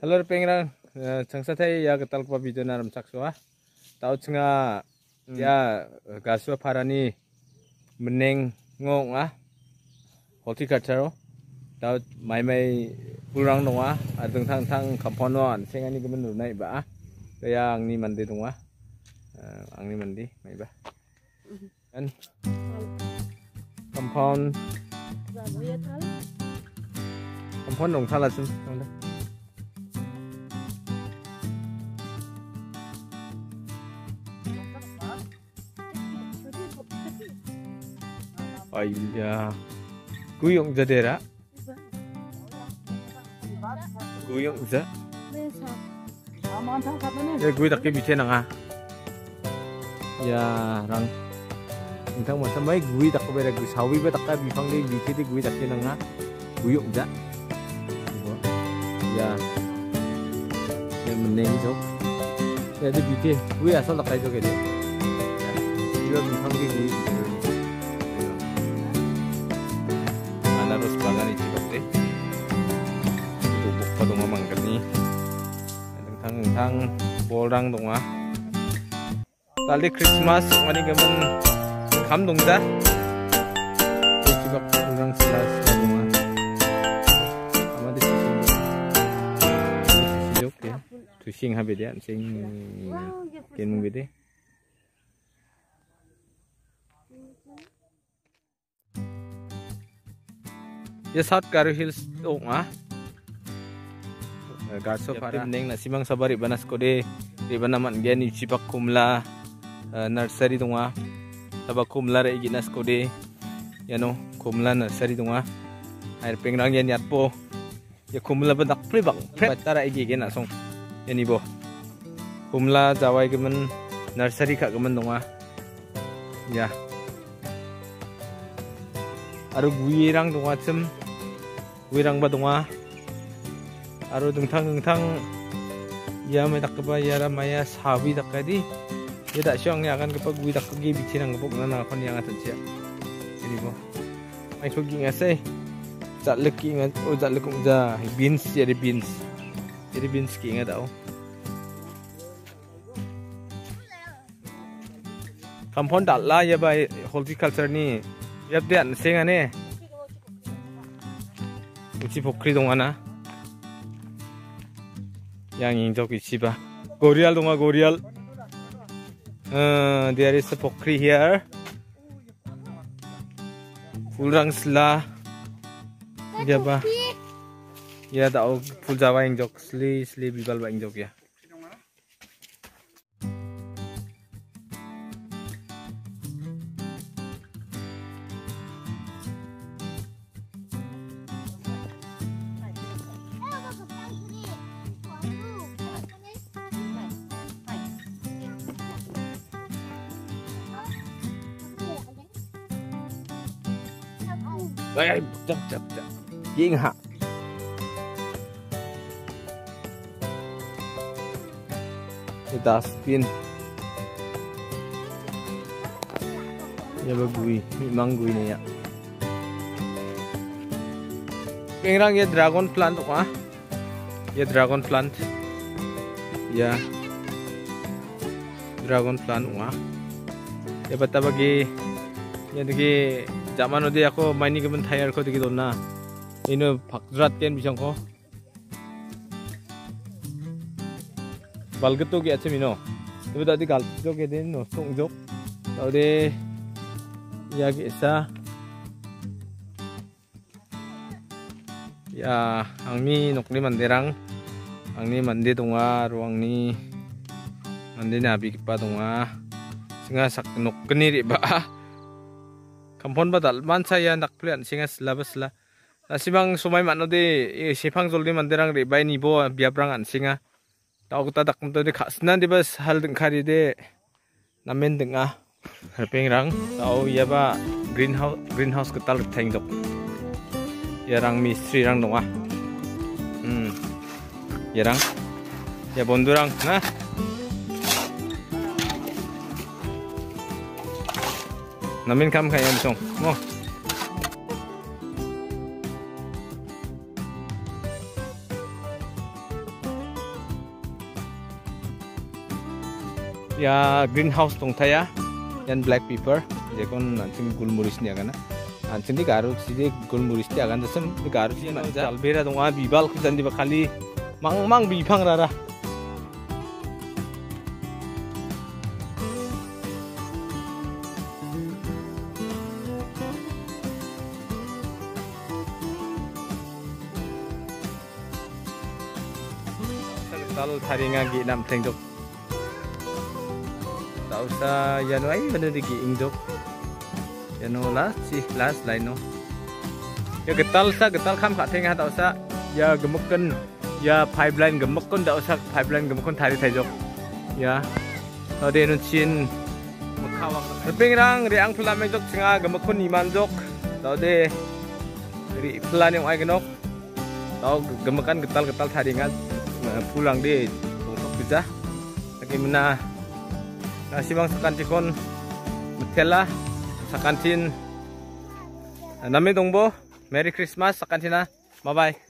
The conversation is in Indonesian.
Halo pengrang. Changsa thai ya ketal pa video naram chakswa tau chinga ya gaswa parani meneng ngong a horticulture tau mai mai purang dong a adung thang thang kampono an sengani gemen nai ba ya angni mandi dong a angni mandi mai ba. Kan compound compound dong thala sum Ayah, guyong za dera. Guyong za. Ya guy tak bithe nanga. Ya rang. Intang masa mai guy tak bera guy sawi ba tak bifang di bithe di guy tak nanga. Guyong za. Ya. Ya meneng jok. Ya di bithe guy asal tak kai jok ya. Ya. bifang di guy. Tubuk pa dong mangkat ni tentang tentang bolrang dong ah tali Christmas mani gaman kam dong da cikok bolrang selas dong ah sama di sisi sisi ya. Tusing habe dia sing mung gede ya. Saat karu hills ah garso para neng na simang sabari banas ko de di banaman gani cipak kumla nursery dunga taba kumla re ginas ko de yano kumla nursery dunga air pengrang yan yat po. Ya kumla ba dak pre bang pre tara igi gena song. Yani bo kumla jawai gemen nursery ka gemen dunga ya. Aru guirang dunga cem wirang badunga aro dungtang dungtang ya may takaba yara maya sabi takadi ya dak syong ya kan kapag wi takagi bitinang kapag na nakon yang atat siya ini bo may kugi nga say zat leki nga o zat lekung za beans ya di beans jadi beans ki nga daw kampon dalla ya ba horticulture ni yap dian singa ne 우치 복리 yang injok ichiba. Gorial dong gorial. Uh, there is a pokri here. pulang sla. Dia ba. Ya tau pul jawa injok sli sli bival ba injok ya. Ay, chập chập chập. Yên hạ. The dustbin. Ya bagui, memang gui ni ya. Pengrang ya dragon plant kok ah. Ya dragon plant. Ya. Dragon plant wah. Ya bata bagi ya degi zaman udah aku main ini kemen tayar kau dikit dona ini pakdrat kan bisa kau? Balget tuh kayak mino. Itu tadi kal jok ya deh no song jok. Tau deh ya bisa ya angni nokni manderang angni mandi donga ruangni mandi nabi kipa donga singa sak nokni riba kampon badal man saya nak plan singa sla basla nasibang sumai mano de sipang joldi manderang re bai nibo biabrang an singa. Tau ta dak mto de khasna de bas hal deng khari de namen denga harpeng rang tau ya ba greenhouse greenhouse ketal theng dok. Ya rang mistri rang donga hmm. Ya rang. Ya bondurang nah namin kam kayo yang. Mo. Ya greenhouse tong taya, Yan black pepper. Je kon nanti gulmuris ni agana. nanti di garu sidi gulmuris ti agan dasem di garu sidi manja. Albera dong a bibal ku jandi bakali mang mang bipang rara. Tal tharinga gi nam teng dok. Tau sa yano ai bana di gi ing dok. La si las lai no. Ya getal sa getal kham kha teng ha tau sa ya gemukken ya pipeline gemukken tau sa pipeline gemukken thari thai jok ya. De no chin Ping rang ri ang pula mejok singa gemukken iman jok tau de ri plan yang ai genok. Tau gemukan getal getal tharingan pulang di untuk bisa bagaimana nasi bang sakantikon metela sakantin nami dongbo Merry Christmas sakantina bye bye